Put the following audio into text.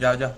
ਜਾ ਜਾ।